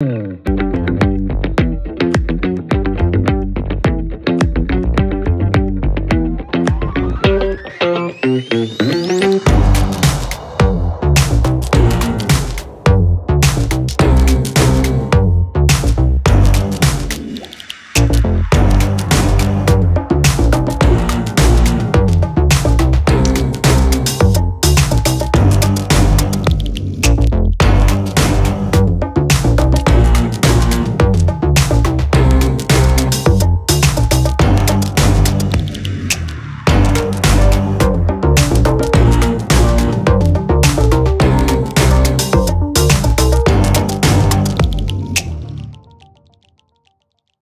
Hmm.